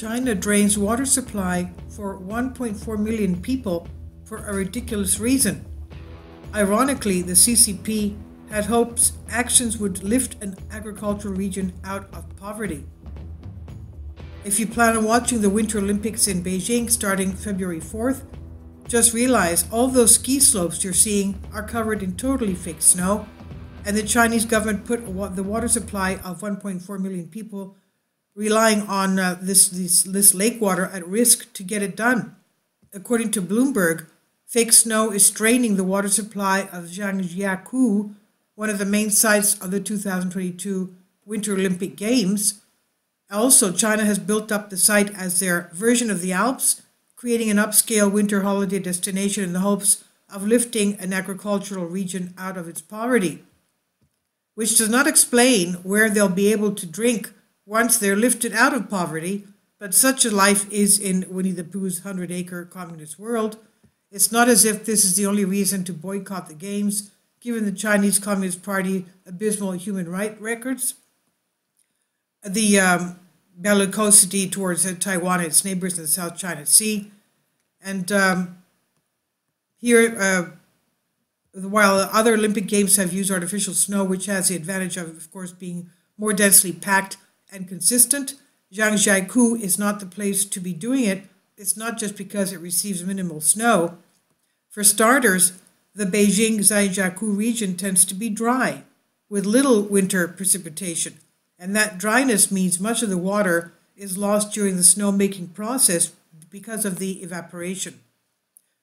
China drains water supply for 1.4 million people for a ridiculous reason. Ironically, the CCP had hopes actions would lift an agricultural region out of poverty. If you plan on watching the Winter Olympics in Beijing starting February 4th, just realize all those ski slopes you're seeing are covered in totally fake snow, and the Chinese government put the water supply of 1.4 million people relying on uh, this, this, this lake water at risk to get it done. According to Bloomberg, fake snow is straining the water supply of Zhangjiakou, one of the main sites of the 2022 Winter Olympic Games. Also, China has built up the site as their version of the Alps, creating an upscale winter holiday destination in the hopes of lifting an agricultural region out of its poverty, which does not explain where they'll be able to drink once they're lifted out of poverty. But such a life is in Winnie the Pooh's 100 acre communist world. It's not as if this is the only reason to boycott the Games, given the Chinese Communist Party abysmal human rights records. The um, bellicosity towards Taiwan and its neighbors in the South China Sea. And um, here, uh, while other Olympic Games have used artificial snow, which has the advantage of, of course, being more densely packed and consistent, Zhangjiakou is not the place to be doing it. It's not just because it receives minimal snow. For starters, the Beijing Zhangjiakou region tends to be dry, with little winter precipitation and that dryness means much of the water is lost during the snowmaking process because of the evaporation.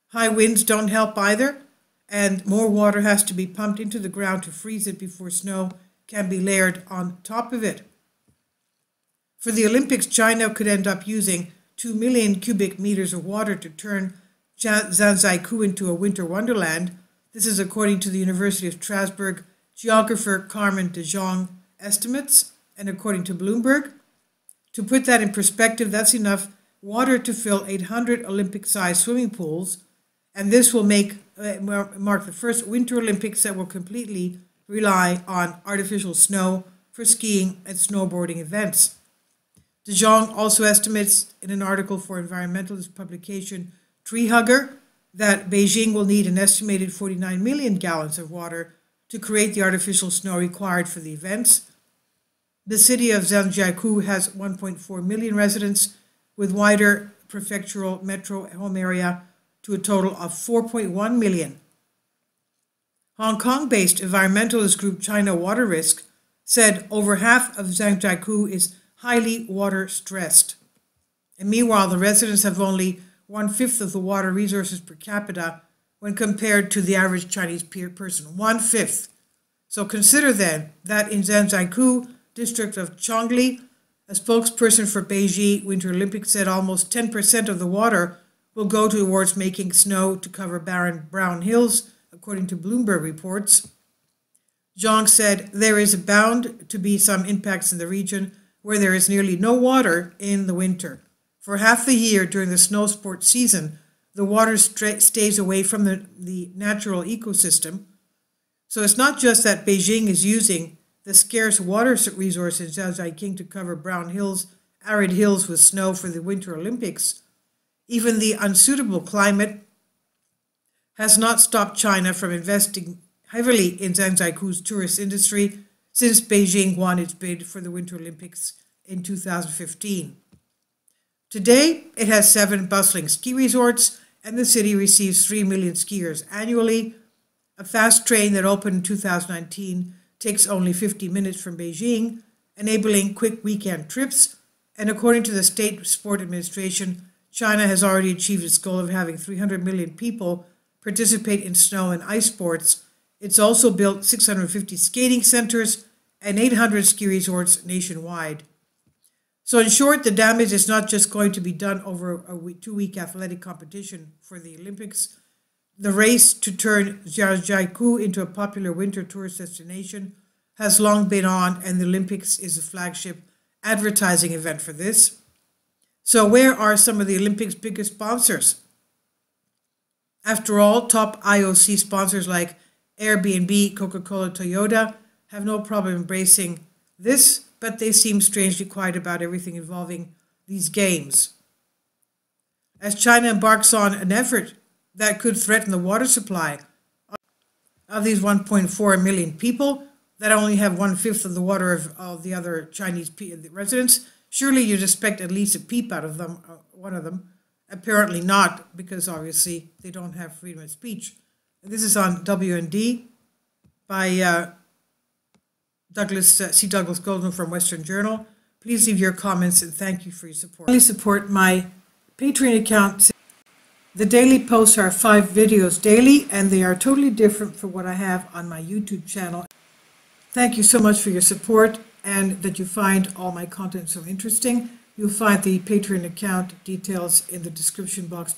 High winds don't help either, and more water has to be pumped into the ground to freeze it before snow can be layered on top of it. For the Olympics, China could end up using 2 million cubic meters of water to turn Zhangjiakou into a winter wonderland. This is according to the University of Strasbourg geographer Carmen de Jong estimates and according to Bloomberg. To put that in perspective, that's enough water to fill 800 Olympic sized swimming pools, and this will make uh, mark the first Winter Olympics that will completely rely on artificial snow for skiing and snowboarding events. De Jong also estimates in an article for environmentalist publication Tree Hugger that Beijing will need an estimated 49 million gallons of water to create the artificial snow required for the events, the city of Zhangjiakou has 1.4 million residents, with wider prefectural metro home area to a total of 4.1 million. Hong Kong based environmentalist group China Water Risk said over half of Zhangjiakou is highly water stressed. And meanwhile, the residents have only one fifth of the water resources per capita when compared to the average Chinese person. One fifth. So consider then that in Zhangjiakou, district of Chongli. A spokesperson for Beijing Winter Olympics said almost 10% of the water will go towards making snow to cover barren brown hills, according to Bloomberg reports. Zhang said there is bound to be some impacts in the region where there is nearly no water in the winter. For half the year during the snow sports season, the water stays away from the, the natural ecosystem. So it's not just that Beijing is using the scarce water resource in Zhangjiakou to cover brown hills, arid hills with snow for the Winter Olympics. Even the unsuitable climate has not stopped China from investing heavily in Zhangjiakou's tourist industry since Beijing won its bid for the Winter Olympics in 2015. Today, it has seven bustling ski resorts, and the city receives 3 million skiers annually. A fast train that opened in 2019 takes only 50 minutes from Beijing, enabling quick weekend trips. And according to the State Sport Administration, China has already achieved its goal of having 300 million people participate in snow and ice sports. It's also built 650 skating centers and 800 ski resorts nationwide. So, in short, the damage is not just going to be done over a two week athletic competition for the Olympics. The race to turn Zhangjiakou into a popular winter tourist destination has long been on, and the Olympics is a flagship advertising event for this. So, where are some of the Olympics' biggest sponsors? After all, top IOC sponsors like Airbnb, Coca Cola, Toyota have no problem embracing this, but they seem strangely quiet about everything involving these games. As China embarks on an effort that could threaten the water supply of these 1.4 million people that only have one fifth of the water of, of the other Chinese residents, surely you'd expect at least a peep out of them, uh, one of them. Apparently not, because obviously they don't have freedom of speech. This is on WND by uh, Douglas uh, C. Douglas Golden from Western Journal. Please leave your comments and thank you for your support. Please support my Patreon account. The daily posts are five videos daily, and they are totally different from what I have on my YouTube channel. Thank you so much for your support and that you find all my content so interesting. You'll find the Patreon account details in the description box.